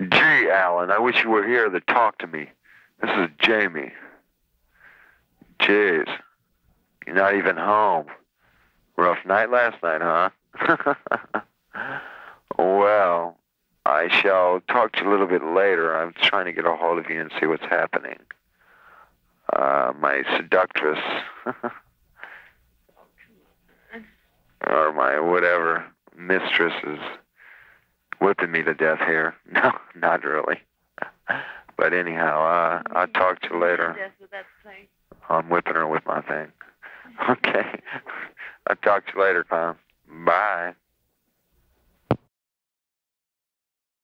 Gee, Alan, I wish you were here to talk to me. This is Jamie. Jeez, you're not even home. Rough night last night, huh? well, I shall talk to you a little bit later. I'm trying to get a hold of you and see what's happening. Uh, my seductress, or my whatever mistress is whipping me to death here. No, not really. But anyhow, uh, I'll talk to you later. I'm whipping her with my thing. Okay. I'll talk to you later, Tom. Bye.